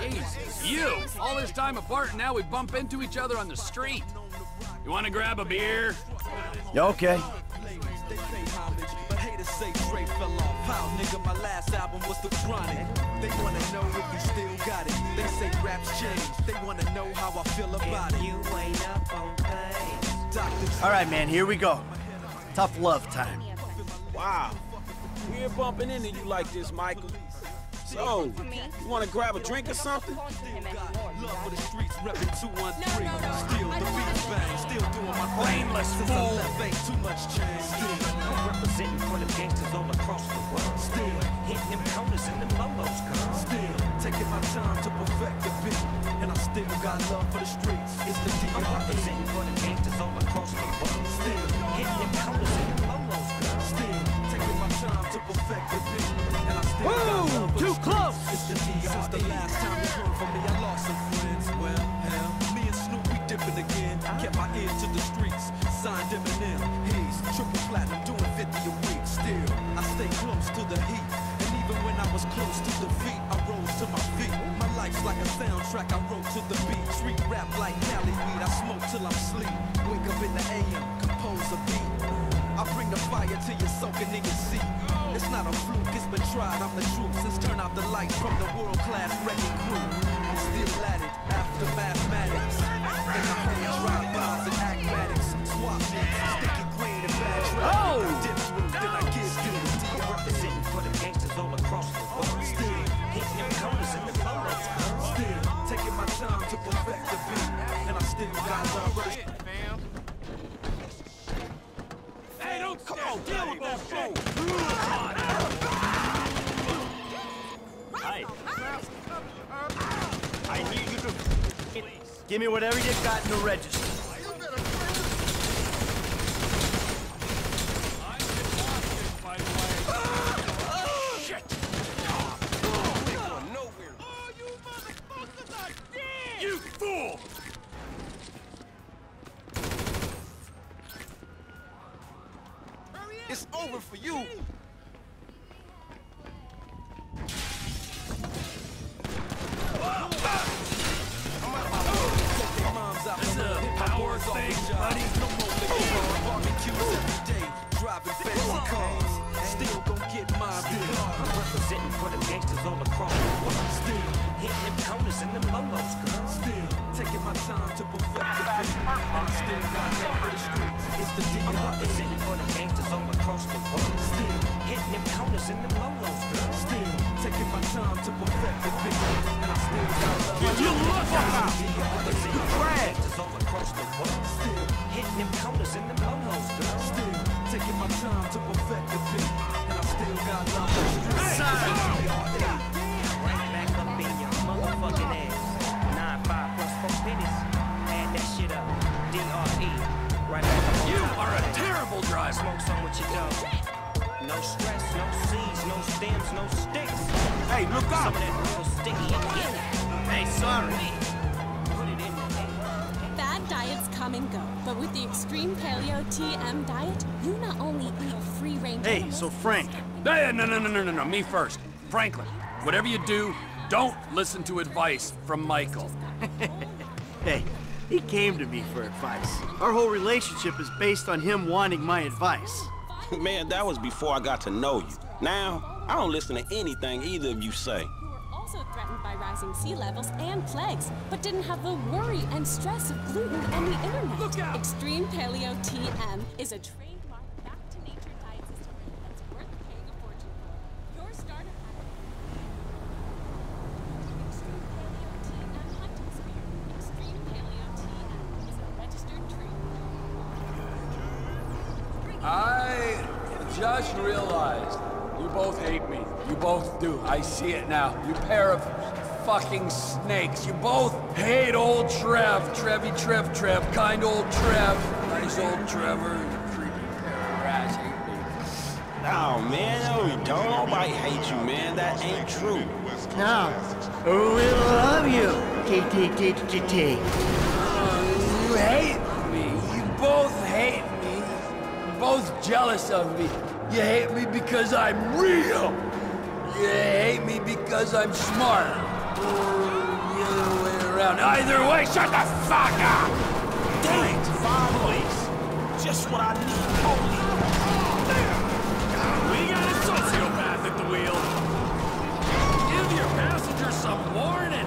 Jesus, you! All this time apart and now we bump into each other on the street. You wanna grab a beer? Yeah, okay. say Dre fell off. How, nigga, my last album was The Chronic. They wanna know if you still got it. They say raps change. They wanna know how I feel about it. You ain't up on. All right, man, here we go. Tough love time. Wow. We're bumping into you like this, Michael. So, you want to grab a drink or something? Love for the streets, reppin' 213. Still the beats bang, still doing my oh, thing. Since I oh. ain't too much change. Still Representing for the gangsters all across the world. Still. Hitting them counters and them lolos, girl. Still taking my time to perfect the beat, and I still got love for the streets. It's the I'm D.R.E. representing for the gangsters all across the world. Still, Hitting them life's like a soundtrack, I wrote to the beat. Street rap like Cali weed, I smoke till I'm sleep. Wake up in the AM, compose a beat. I bring the fire till you're soaking in your seat. It's not a fluke, it's been tried, I'm the truth. Since turn out the lights from the world-class wrecking crew. I'm still at it, after Give me whatever you got in the register. Is a power thing, buddy. Barbecues every day, driving fancy cars. Still get big. I'm representing for the gangsters all across the world. Still, Hitting them counters and them lolos, girl. still taking my time to perfect the beat. Still the the I'm representing for the gangsters all across the world. Still, Hitting them counters and them lolos, still taking my time to perfect the beat. And I still got love You look out! Representing for the all across the world. Still, Hitting them counters and them lolos, still taking my time to perfect the beat. And I still got love no sticks. Hey, look Some out. of that real sticky and get Hey, sorry. Put it in. Bad diets come and go, but with the Extreme Paleo TM diet, you not only eat free range Hey, so Frank, Hey, no, no, no, no, no, no, me first. Franklin, whatever you do, don't listen to advice from Michael. hey, he came to me for advice. Our whole relationship is based on him wanting my advice. Man, that was before I got to know you. Now, I don't listen to anything either of you say. who were also threatened by rising sea levels and plagues, but didn't have the worry and stress of gluten and the internet. Look out! Extreme Paleo TM is a trademark back to nature diet system that's worth paying a fortune for. Your starter pack. Extreme Paleo TM hunting spear. Extreme Paleo TM is a registered tree. I just realized you both hate me. You both do. I see it now. You pair of fucking snakes. You both hate old Trev. Trevy Trev Trev. Kind old Trev. Nice old Trevor. You creepy pair of rats hate me. Oh, man, no, we don't. Nobody hate you, man. That ain't true. Now, oh, we love you. T-T-T-T-T. You hate me. You both hate me. You're both jealous of me. You hate me because I'm real. You hate me because I'm smart. Or the other way around. Either way, shut the fuck up! Damn it! Five. Just what I need. Holy. We got a sociopath at the wheel. Give your passengers some warning,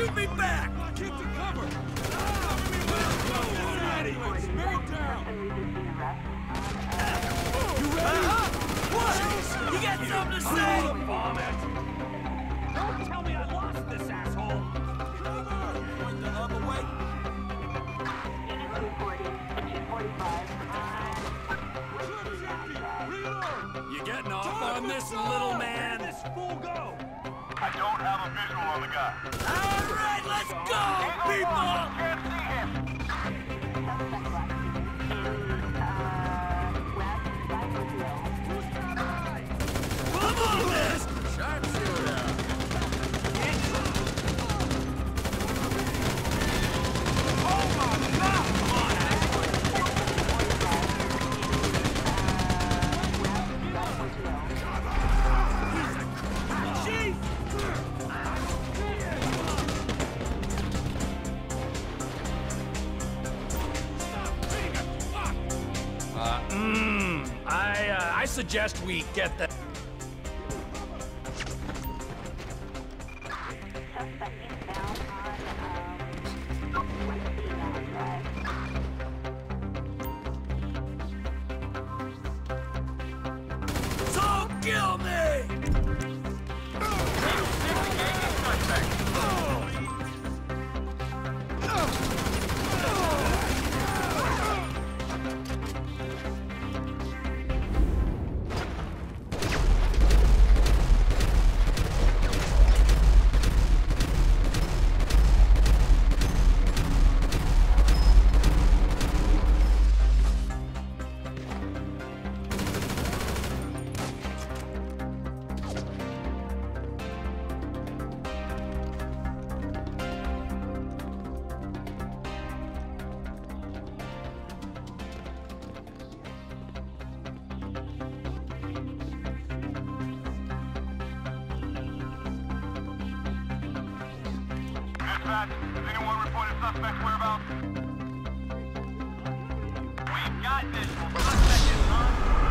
Shoot me back! Keep the cover! Ah, you ready? What? You got something to say? On the guy. All right, let's go, people! Suggest we get the... dispatch. Has anyone reported suspect's whereabouts? We've got this. Suspect is on.